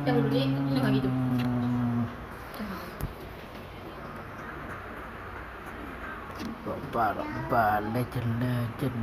Yang dulu dia dengan gitu. Bapak Bapak legend legend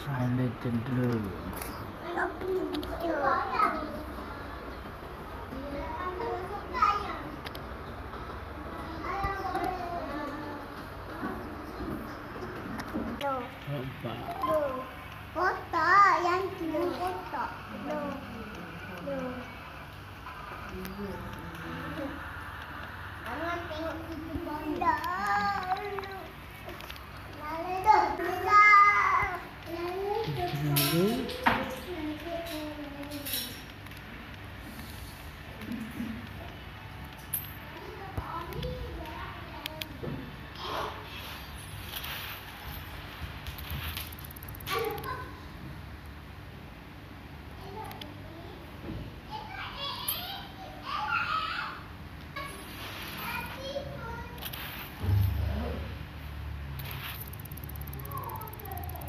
Saya legend dulu Bapak Kotak yang kotak.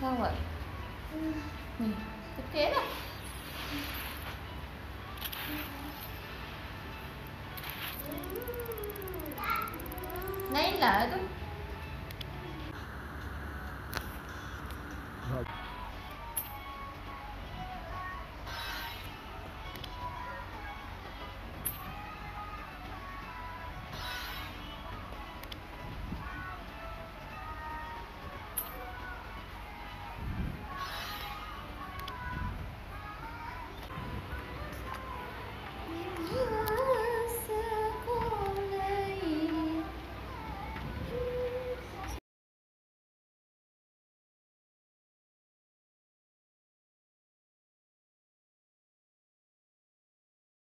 sao vậy? Ni. Okey lah. Naila tu. Bapak